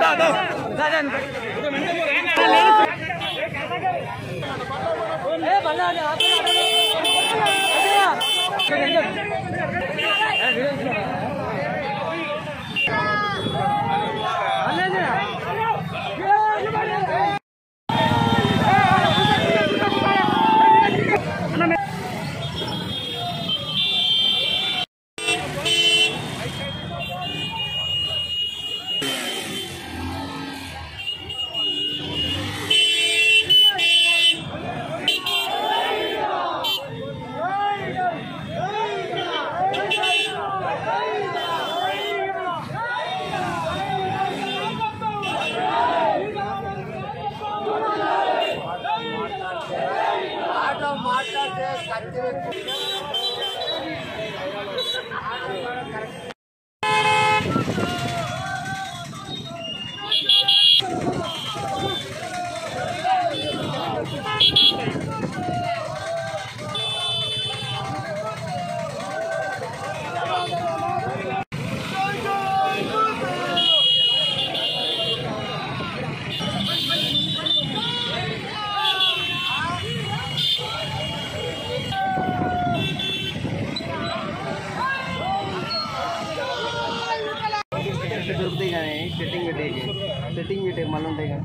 दा दा दा よし。Спасибо. సెట్టింగ్ పెట్టే మళ్ళీ ఉంటాయి కానీ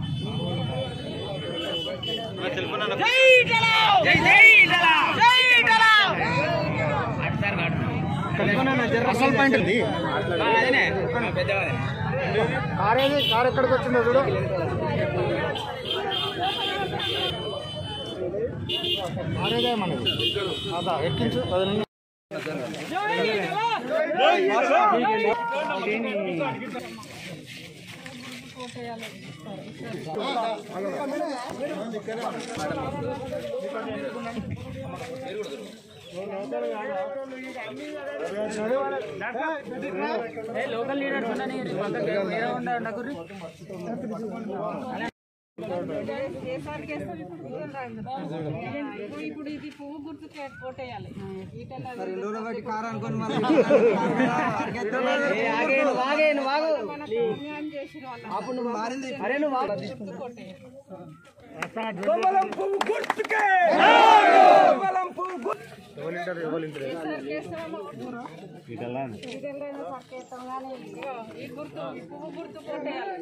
అసలు పాయింట్ ఉంది. కార్ ఏది? కార్ ఎక్కడికి వచ్చిందో చూడు. కార్ ఏదే మనది అదా ఎక్కించు. పది లోకల్ లీడర్స్ ఉండని నాకు వేరే ఇప్పుడు ఇది పువ్వు గుర్తు కోటేయాలి కార్ అనుకోని అప్పుడు నువ్వు మారింది గుర్తు ఈ గుర్తు పువ్వు గుర్తు కోటేయాలి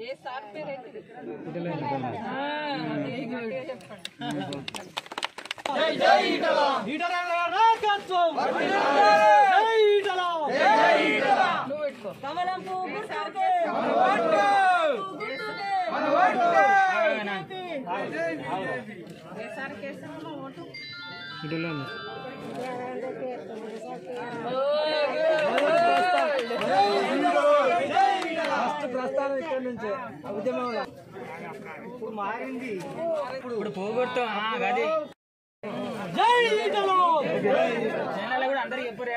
ఏ సార్ పేరు చెప్పండి కమలం పువ్వు సార్కి వేస్తామో ప్రస్థానం ఇక్కడ నుంచే ఉద్యమంలో ఇప్పుడు మారింది ఇప్పుడు పోగొట్టు జై జనాలు కూడా అందరికి ఎప్పుడు